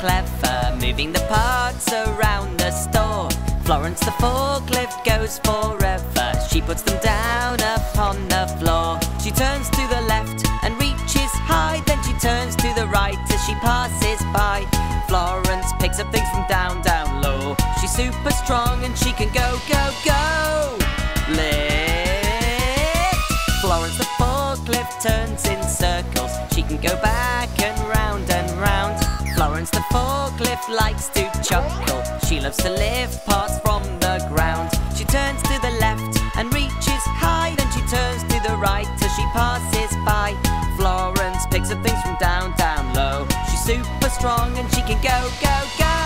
clever, moving the parts around the store. Florence the forklift goes forever, she puts them down upon the floor. She turns to the left and reaches high, then she turns to the right as she passes by. Florence picks up things from down, down low. She's super strong and she can go, go, go. Likes to chuckle. She loves to lift parts from the ground. She turns to the left and reaches high. Then she turns to the right as she passes by. Florence picks up things from down, down low. She's super strong and she can go, go, go.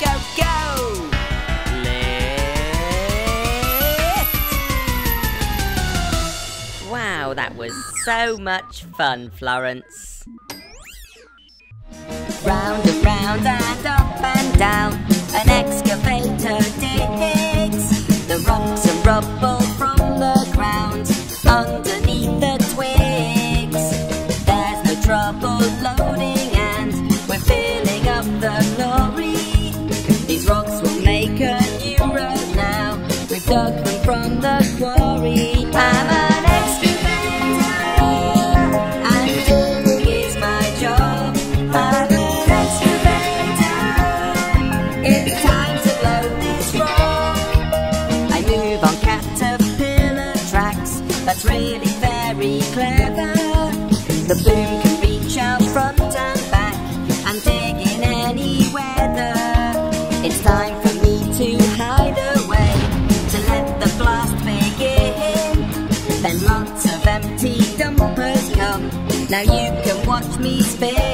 Go, go. Lift. Wow, that was so much fun, Florence. Round and round and up and down, an excavator digs the rocks and rubble can watch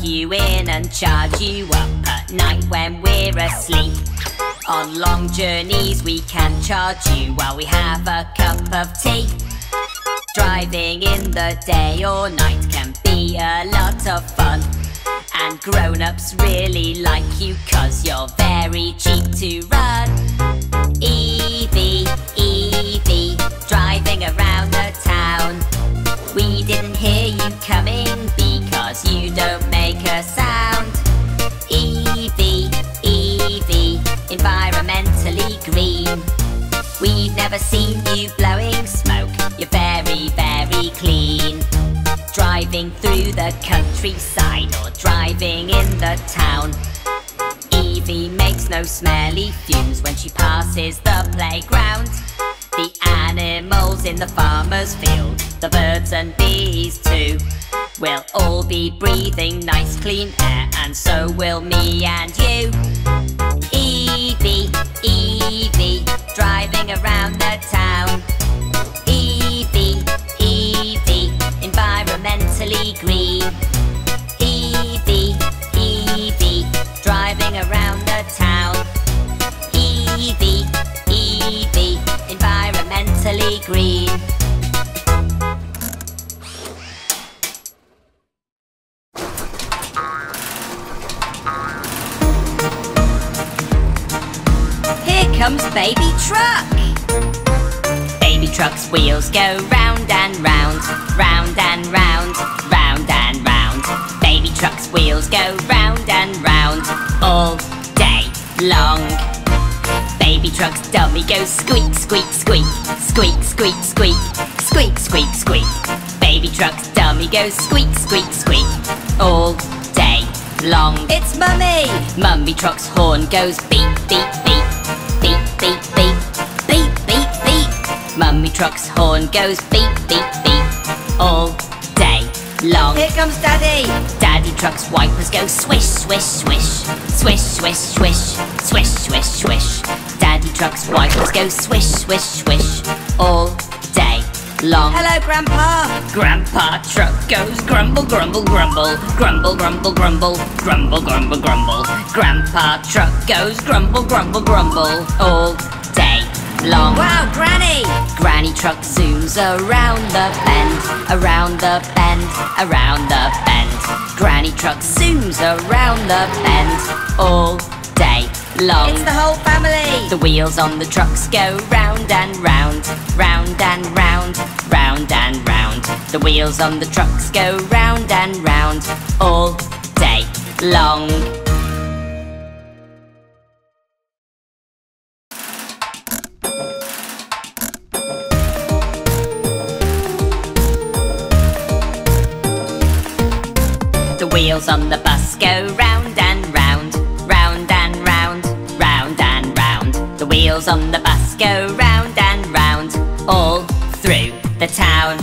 You in and charge you up at night when we're asleep. On long journeys, we can charge you while we have a cup of tea. Driving in the day or night can be a lot of fun. And grown-ups really like you cause you're very cheap to run. Evie, Evie, driving around the town. We didn't hear you coming because you don't We've never seen you blowing smoke. You're very, very clean. Driving through the countryside or driving in the town. Evie makes no smelly fumes when she passes the playground. The animals in the farmer's field, the birds and bees too, We'll all be breathing nice clean air, and so will me and you. Evie, Evie, driving around the town. Evie, Evie, environmentally green. Evie, Evie, driving around the town. Evie, Evie, environmentally green. Truck's wheels go round and round, round and round, round and round. Baby truck's wheels go round and round all day long. Baby truck's dummy goes squeak, squeak, squeak, squeak, squeak, squeak, squeak, squeak, squeak. Baby truck's dummy goes squeak, squeak, squeak all day long. It's mummy. Mummy truck's horn goes beep, beep, beep, beep, beep, beep. Mummy truck's horn goes beep, beep, beep all day long. Here comes Daddy. Daddy truck's wipers go swish, swish, swish, swish, swish, swish, swish, swish, swish. Daddy truck's wipers go swish, swish, swish all day long. Hello, Grandpa. Grandpa truck goes grumble, grumble, grumble, grumble, grumble, grumble, grumble, grumble, grumble. Grandpa truck goes grumble, grumble, grumble all day long. Wow, Granny! Granny truck zooms around the bend, around the bend, around the bend. Granny truck zooms around the bend all day long. It's the whole family. The wheels on the trucks go round and round, round and round, round and round. The wheels on the trucks go round and round all day long. Wheels on the bus go round and round, round and round, round and round. The wheels on the bus go round and round, all through the town.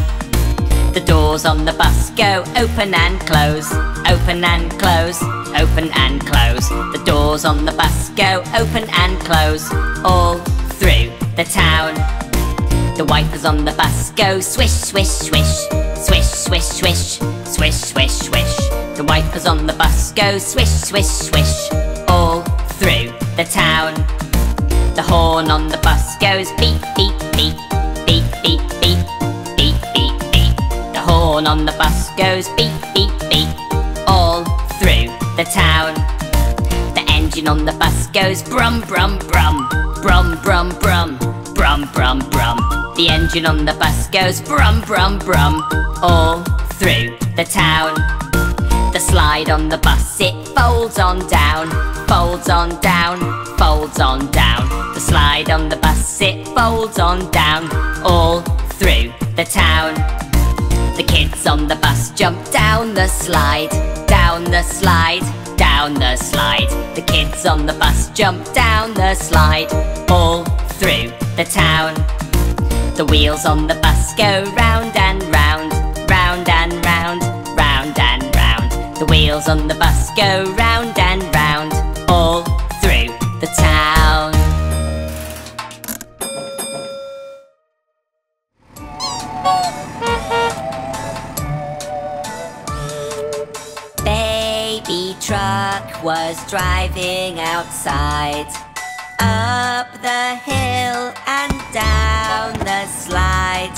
The doors on the bus go open and close, open and close, open and close. The doors on the bus go open and close, all through the town. The wipers on the bus go swish, swish, swish, swish, swish, swish, swish, swish, swish. Vipers on the bus go swish, swish, swish All through the town. The horn on the bus goes beep, beep, beep Beep, beep, beep Beep, beep, beep. The horn on the bus goes beep, beep, beep All through the town. The engine on the bus goes brum, brum, brum Brum, brum, brum Brum, brum, brum. The engine on the bus goes brum, brum, brum All through the town. The slide on the bus, it folds on down, folds on down, folds on down. The slide on the bus, it folds on down, all through the town. The kids on the bus jump down the slide, down the slide, down the slide. The kids on the bus jump down the slide, all through the town. The wheels on the bus go round and round, wheels on the bus go round and round, all through the town. Baby truck was driving outside up the hill and down the slide.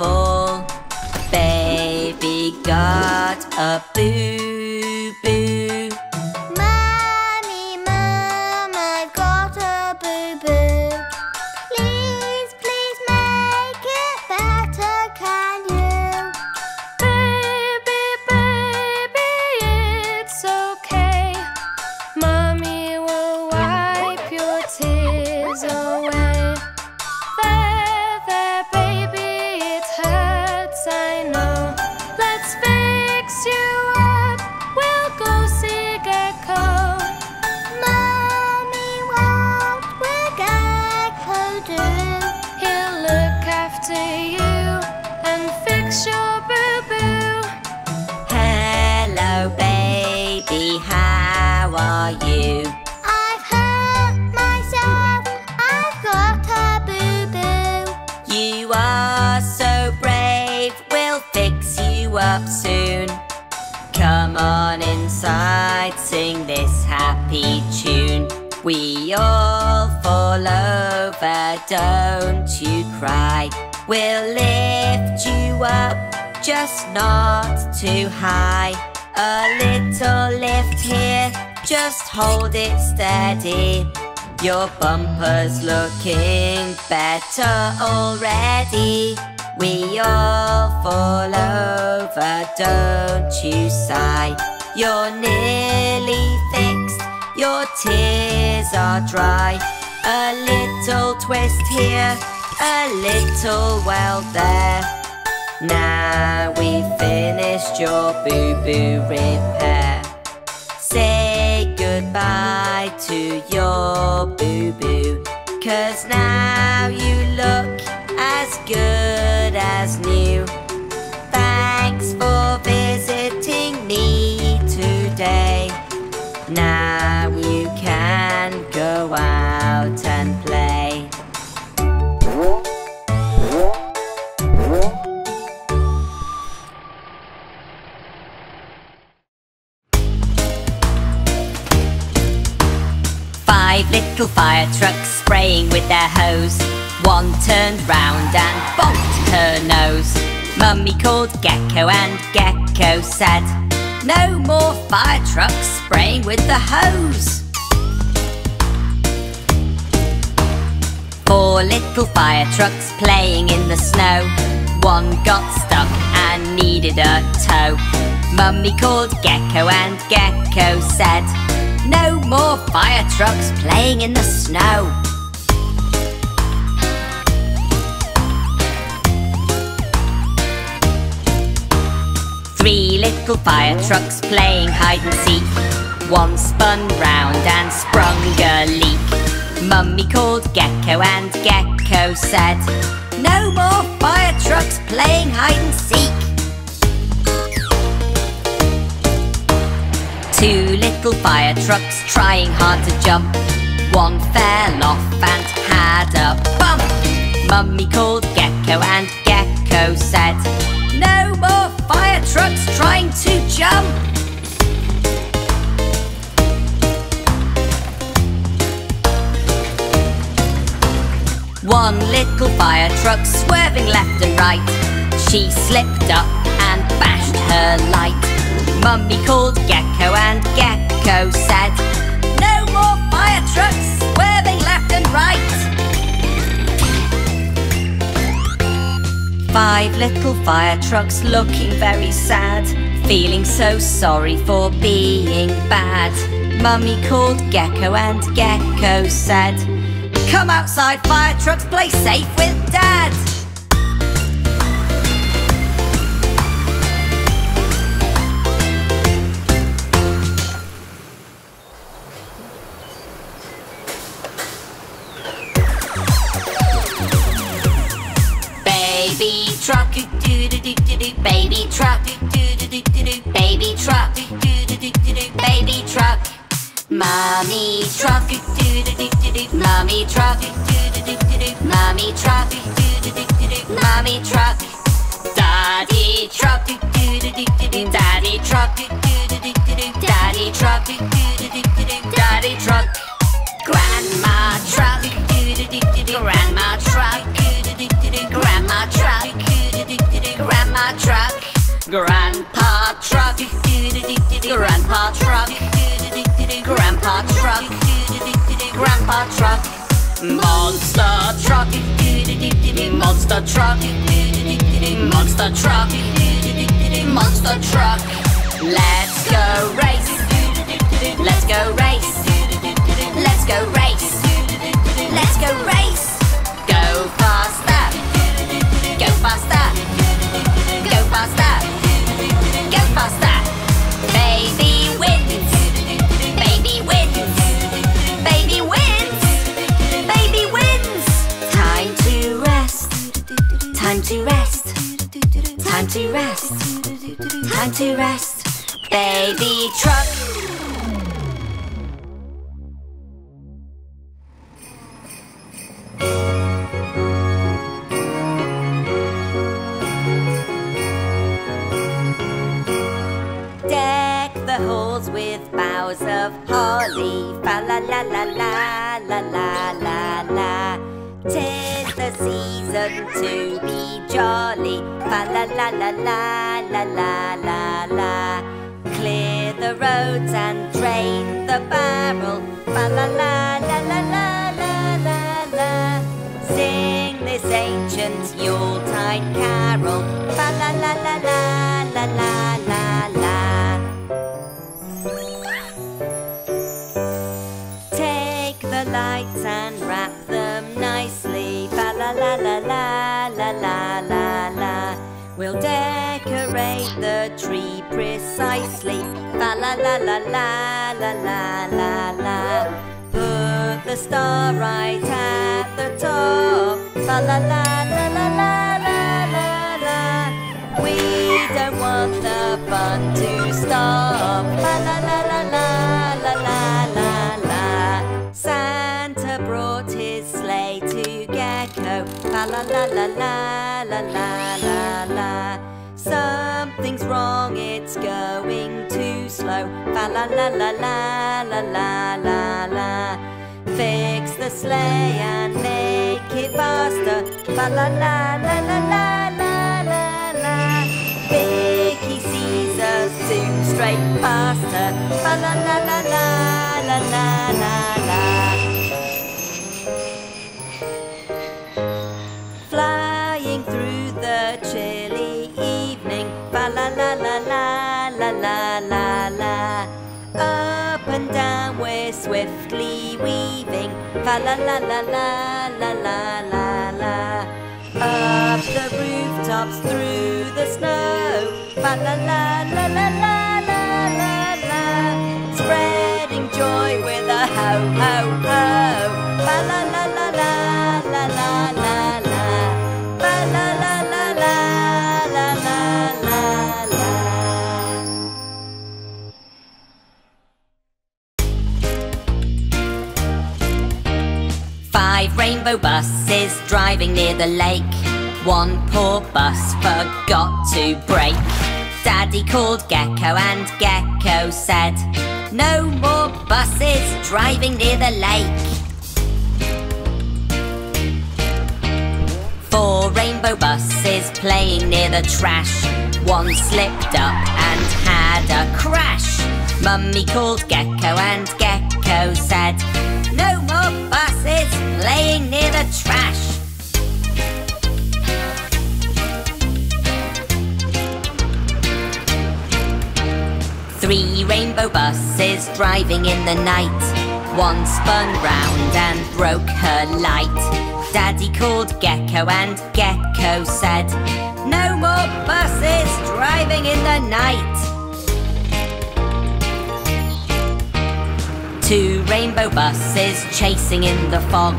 Ball, baby got a boo boo. Mommy, Mum, I've got a boo boo. Please, please make it better, can you? Baby, baby, it's okay. Mommy will wipe your tears away. Up soon. Come on inside, sing this happy tune. We all fall over, don't you cry. We'll lift you up, just not too high. A little lift here, just hold it steady. Your bumper's looking better already. We all fall over, don't you sigh. You're nearly fixed, your tears are dry. A little twist here, a little well there. Now we've finished your boo-boo repair. Say goodbye to your boo-boo Cause now you look as good as new. Thanks for visiting me today. Now you can go out and play. Five little fire trucks spraying with their hose. One turned round and bonked her nose. Mummy called Gecko and Gecko said, No more fire trucks spraying with the hose. Four little fire trucks playing in the snow. One got stuck and needed a tow. Mummy called Gecko and Gecko said, No more fire trucks playing in the snow. Little fire trucks playing hide and seek. One spun round and sprung a leak. Mummy called Gecko and Gecko said, No more fire trucks playing hide and seek. Two little fire trucks trying hard to jump. One fell off and had a bump. Mummy called Gecko and Gecko said, No more to jump. One little fire truck swerving left and right. She slipped up and bashed her light. Mummy called Gecko and Gecko said, No more fire trucks swerving left and right. Five little fire trucks looking very sad, feeling so sorry for being bad. Mummy called Gecko and Gecko said, Come outside, fire trucks, play safe with Dad. Baby truck, do do do do do do. Baby truck, Baby truck. Baby truck. Mommy truck. Mommy truck. Mommy truck. Mommy truck. Daddy truck. Daddy truck. Daddy truck. Daddy truck. Grandma truck. Grandma truck. Grandma truck. Grandma truck. Do. Truck. Monster truck. Monster truck. Monster truck. Monster truck. Let's go race. Let's go race. Let's go race. Let's go race. Of holly. Fa la la la la la la la la. Tis the season to be jolly. Fa la la la la la la la la. Clear the roads and drain the barrel. Fa la la la la la la la la. Sing this ancient Yuletide carol. Fa la la la la la la We'll decorate the tree precisely. Fa la la la la la la la la. Put the star right at the top. Fa la la la la la la la la. We don't want the fun to stop. La la la la la La la la la la la la la la. Something's wrong, it's going too slow. Fa la la la la la la la la. Fix the sleigh and make it faster. Fa la la la la la la la la. Vicky sees us zoom straight past her. Fa la la la la la la la. Swiftly weaving. Fa la la la la la la la la. Up the rooftops through Rainbow buses driving near the lake. One poor bus forgot to brake. Daddy called Gecko and Gecko said, No more buses driving near the lake. Four rainbow buses playing near the trash. One slipped up and had a crash. Mummy called Gecko and Gecko said, No more buses playing near the trash. Three rainbow buses driving in the night. One spun round and broke her light. Daddy called Gecko and Gecko said, No more buses driving in the night. Two rainbow buses chasing in the fog.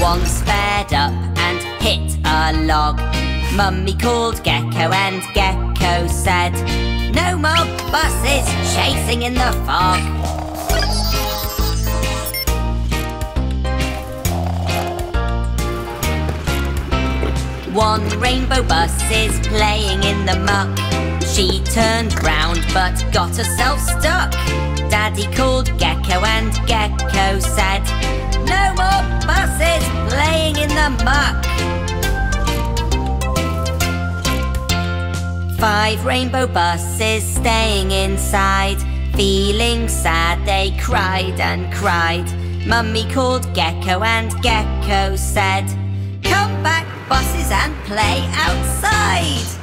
One sped up and hit a log. Mummy called Gecko and Gecko said, No more buses chasing in the fog. One rainbow bus is playing in the muck. She turned round but got herself stuck. Daddy called Gecko and Gecko said, No more buses playing in the muck. Five rainbow buses staying inside. Feeling sad, they cried and cried. Mummy called Gecko and Gecko said, Come back, buses, and play outside.